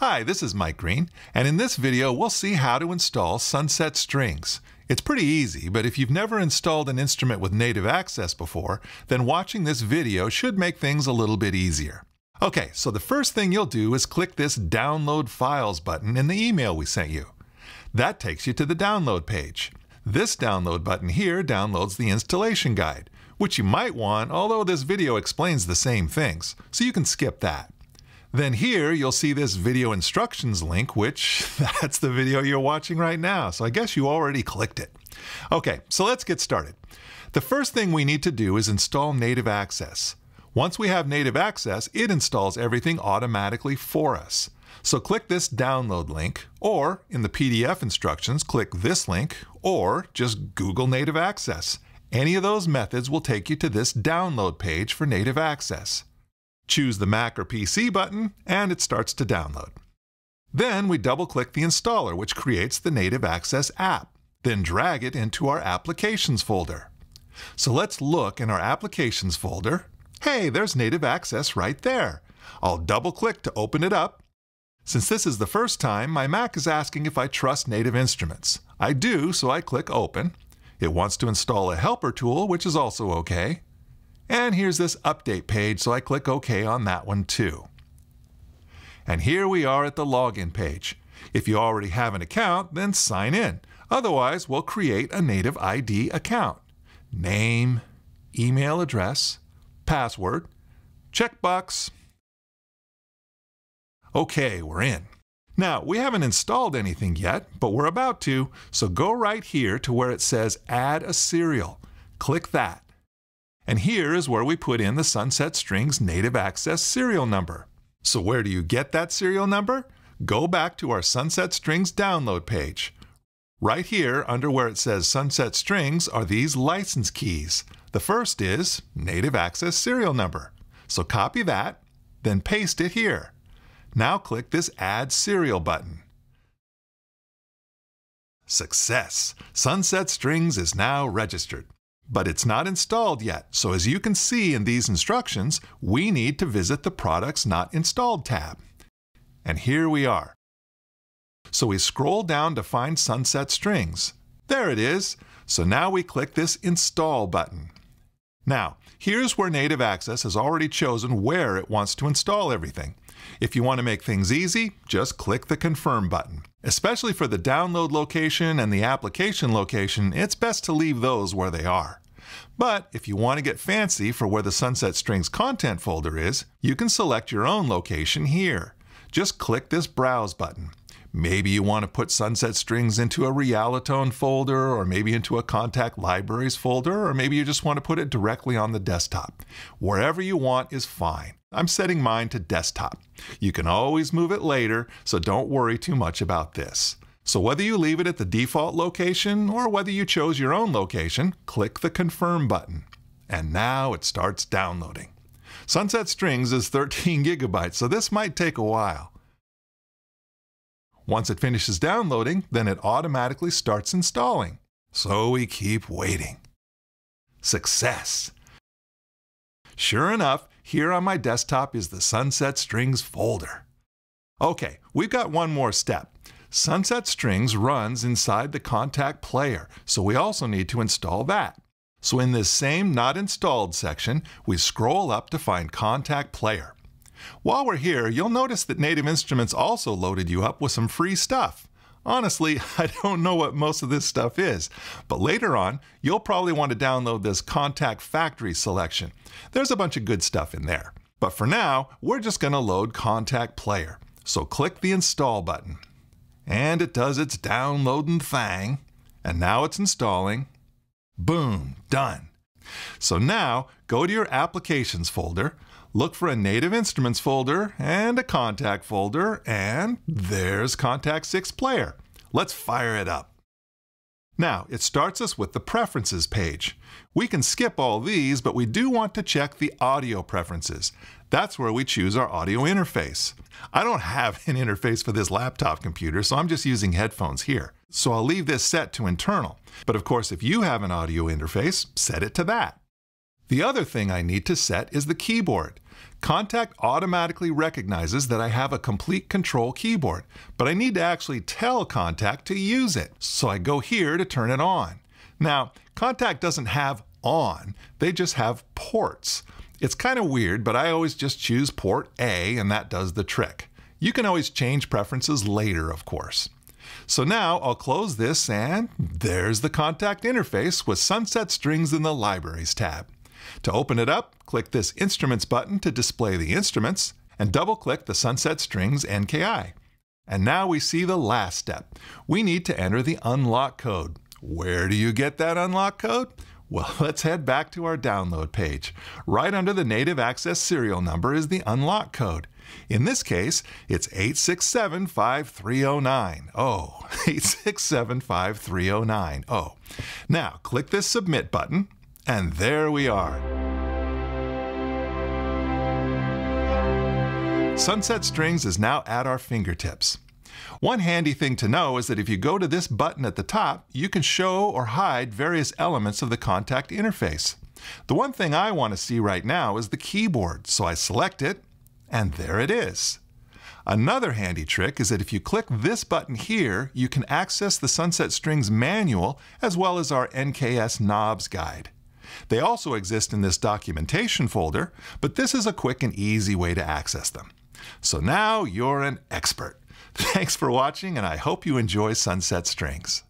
Hi, this is Mike Green, and in this video we'll see how to install Sunset Strings. It's pretty easy, but if you've never installed an instrument with native access before, then watching this video should make things a little bit easier. Okay, so the first thing you'll do is click this Download Files button in the email we sent you. That takes you to the download page. This download button here downloads the installation guide, which you might want, although this video explains the same things, so you can skip that. Then here you'll see this video instructions link, which that's the video you're watching right now. So I guess you already clicked it. Okay, so let's get started. The first thing we need to do is install native access. Once we have native access, it installs everything automatically for us. So click this download link, or in the PDF instructions, click this link, or just Google Native Access. Any of those methods will take you to this download page for native access. Choose the Mac or PC button, and it starts to download. Then we double click the installer, which creates the Native Access app. Then drag it into our Applications folder. So let's look in our Applications folder. Hey, there's Native Access right there. I'll double click to open it up. Since this is the first time, my Mac is asking if I trust Native Instruments. I do, so I click Open. It wants to install a helper tool, which is also okay. And here's this update page, so I click OK on that one too. And here we are at the login page. If you already have an account, then sign in. Otherwise, we'll create a native ID account. Name, email address, password, checkbox. Okay, we're in. Now, we haven't installed anything yet, but we're about to, so go right here to where it says Add a Serial. Click that. And here is where we put in the Sunset Strings native access serial number. So where do you get that serial number? Go back to our Sunset Strings download page. Right here, under where it says Sunset Strings, are these license keys. The first is Native Access Serial Number. So copy that, then paste it here. Now click this Add Serial button. Success! Sunset Strings is now registered but it's not installed yet. So as you can see in these instructions, we need to visit the Products Not Installed tab. And here we are. So we scroll down to find Sunset Strings. There it is. So now we click this Install button. Now, here's where Native Access has already chosen where it wants to install everything. If you want to make things easy, just click the Confirm button. Especially for the download location and the application location, it's best to leave those where they are. But if you want to get fancy for where the Sunset Strings content folder is, you can select your own location here. Just click this Browse button. Maybe you want to put Sunset Strings into a Realitone folder, or maybe into a Kontakt Libraries folder, or maybe you just want to put it directly on the desktop. Wherever you want is fine. I'm setting mine to desktop. You can always move it later, so don't worry too much about this. So whether you leave it at the default location or whether you chose your own location, click the Confirm button. And now it starts downloading. Sunset Strings is 13 gigabytes, so this might take a while. Once it finishes downloading, then it automatically starts installing. So we keep waiting. Success! Sure enough, here on my desktop is the Sunset Strings folder. Okay, we've got one more step. Sunset Strings runs inside the Kontakt Player, so we also need to install that. So in this same Not Installed section, we scroll up to find Kontakt Player. While we're here, you'll notice that Native Instruments also loaded you up with some free stuff. Honestly, I don't know what most of this stuff is, but later on, you'll probably want to download this Kontakt Factory selection. There's a bunch of good stuff in there. But for now, we're just going to load Kontakt Player. So click the Install button. And it does its downloading thing. And now it's installing. Boom, done. So now, go to your Applications folder, look for a Native Instruments folder and a Kontakt folder, and there's Kontakt 6 Player. Let's fire it up. Now, it starts us with the Preferences page. We can skip all these, but we do want to check the Audio Preferences. That's where we choose our audio interface. I don't have an interface for this laptop computer, so I'm just using headphones here. So I'll leave this set to internal. But of course, if you have an audio interface, set it to that. The other thing I need to set is the keyboard. Kontakt automatically recognizes that I have a Komplete Kontrol keyboard, but I need to actually tell Kontakt to use it. So I go here to turn it on. Now, Kontakt doesn't have on, they just have ports. It's kind of weird, but I always just choose port A and that does the trick. You can always change preferences later, of course. So now I'll close this and there's the Kontakt interface with Sunset Strings in the Libraries tab. To open it up, click this Instruments button to display the instruments, and double-click the Sunset Strings NKI. And now we see the last step. We need to enter the unlock code. Where do you get that unlock code? Well, let's head back to our download page. Right under the native access serial number is the unlock code. In this case, it's 8675309. Oh, 8675309. Oh. Now, click this submit button and there we are. Sunset Strings is now at our fingertips. One handy thing to know is that if you go to this button at the top, you can show or hide various elements of the Kontakt interface. The one thing I want to see right now is the keyboard, so I select it, and there it is. Another handy trick is that if you click this button here, you can access the Sunset Strings manual as well as our NKS knobs guide. They also exist in this documentation folder, but this is a quick and easy way to access them. So now you're an expert. Thanks for watching, and I hope you enjoy Sunset Strings.